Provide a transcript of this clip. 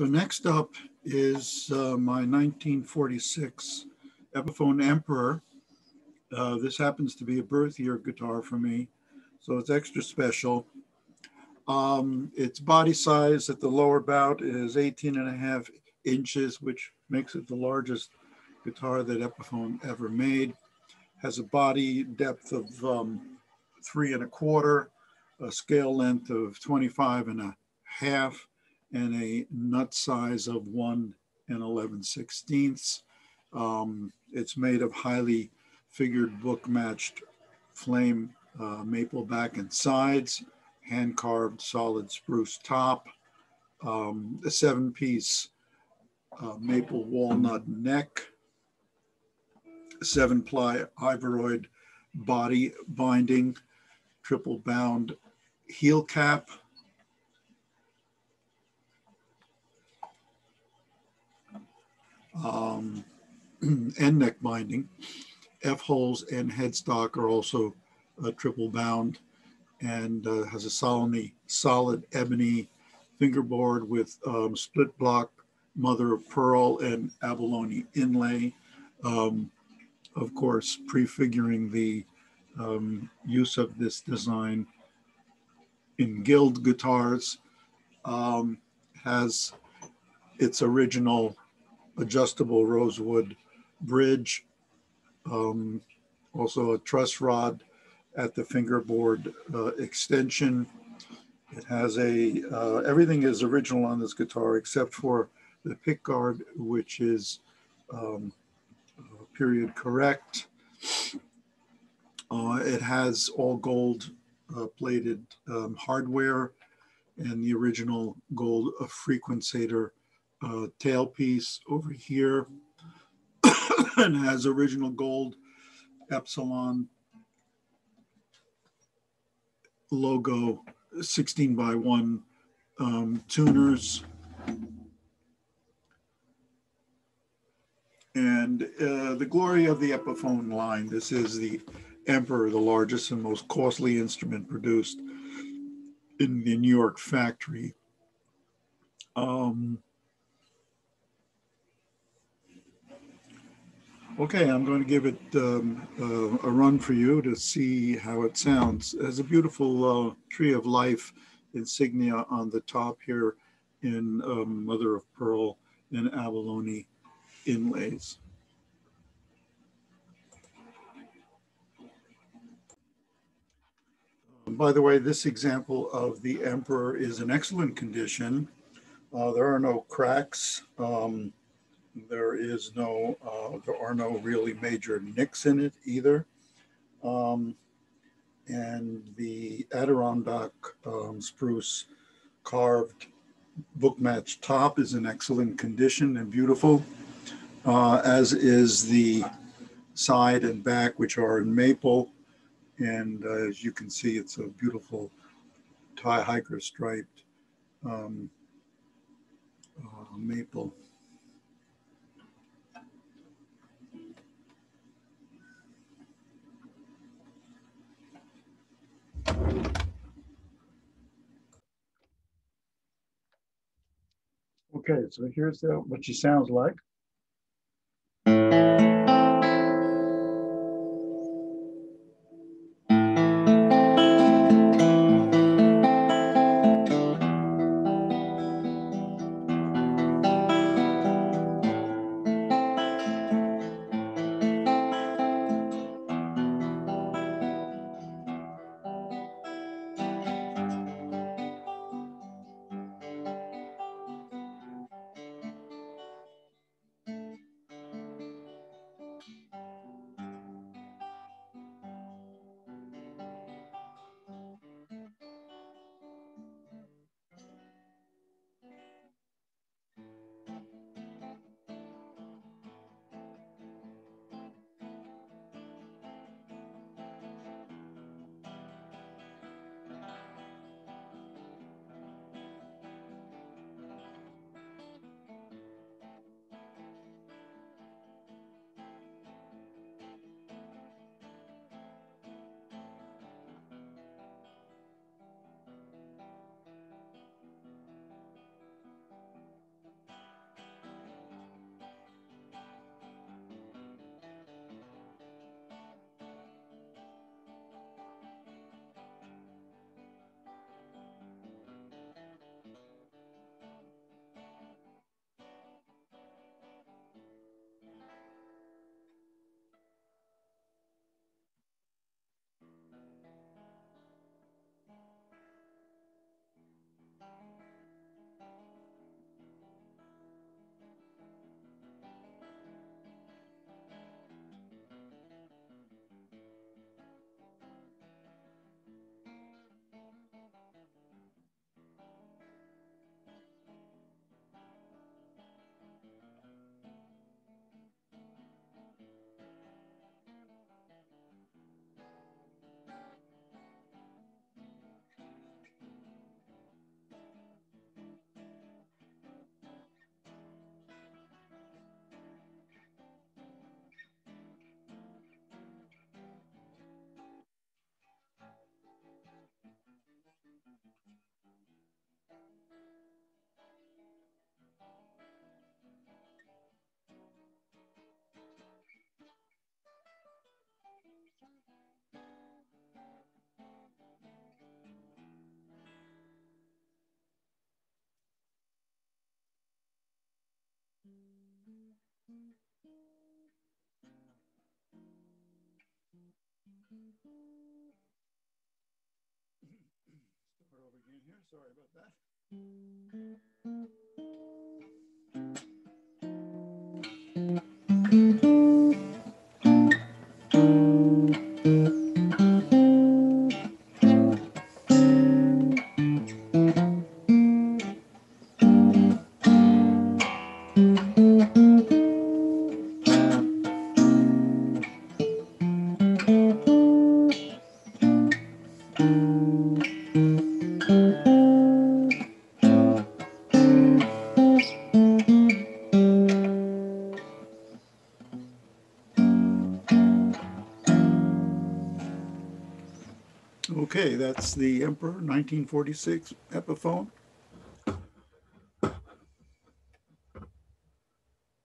So next up is uh, my 1946 Epiphone Emperor. Uh, this happens to be a birth year guitar for me, so it's extra special. Um, its body size at the lower bout is 18 and a half inches, which makes it the largest guitar that Epiphone ever made. Has a body depth of um, three and a quarter, a scale length of 25 and a half, and a nut size of one and 11 sixteenths. Um, it's made of highly figured book matched flame uh, maple back and sides, hand carved solid spruce top, um, a seven piece uh, maple walnut neck, seven ply Ivoroid body binding, triple bound heel cap, um, and neck binding. F holes and headstock are also uh, triple bound and uh, has a solidly solid ebony fingerboard with um, split block mother of pearl and abalone inlay. Um, of course, prefiguring the um, use of this design in Guild guitars um, has its original adjustable rosewood bridge, um, also a truss rod at the fingerboard uh, extension. It has a, uh, everything is original on this guitar except for the pick guard, which is um, uh, period correct. Uh, it has all gold uh, plated um, hardware and the original gold Frequensator uh, tailpiece over here and has original gold Epsilon logo 16 by 1 um, tuners. And uh, the glory of the Epiphone line, this is the Emperor, the largest and most costly instrument produced in the New York factory. Um, Okay, I'm going to give it um, uh, a run for you to see how it sounds. Has a beautiful uh, tree of life insignia on the top here in um, mother of pearl and abalone inlays. By the way, this example of the emperor is in excellent condition. Uh, there are no cracks. Um, there is no, uh, there are no really major nicks in it either. Um, and the Adirondack um, spruce carved book match top is in excellent condition and beautiful, uh, as is the side and back, which are in maple. And uh, as you can see, it's a beautiful tie hiker striped um, uh, maple. Okay, so here's the, what she sounds like. Again here. Sorry about that. Okay, that's the Emperor 1946 Epiphone.